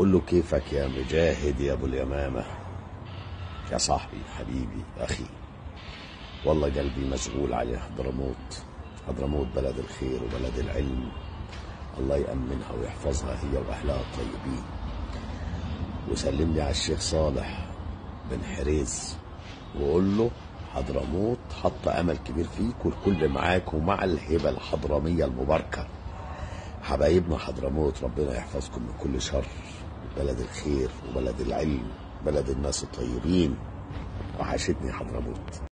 أقول له كيفك يا مجاهد يا أبو اليمامة؟ يا صاحبي حبيبي أخي. والله قلبي مشغول على حضرموت حضرموت بلد الخير وبلد العلم. الله يأمنها ويحفظها هي وأهلها الطيبين. وسلم لي على الشيخ صالح بن حريز وقول له حضرموت حط أمل كبير فيك والكل معاك ومع الهبة الحضرمية المباركة. حبايبنا حضرموت ربنا يحفظكم من كل شر. بلد الخير وبلد العلم بلد الناس الطيبين. وحشتني حضرموت.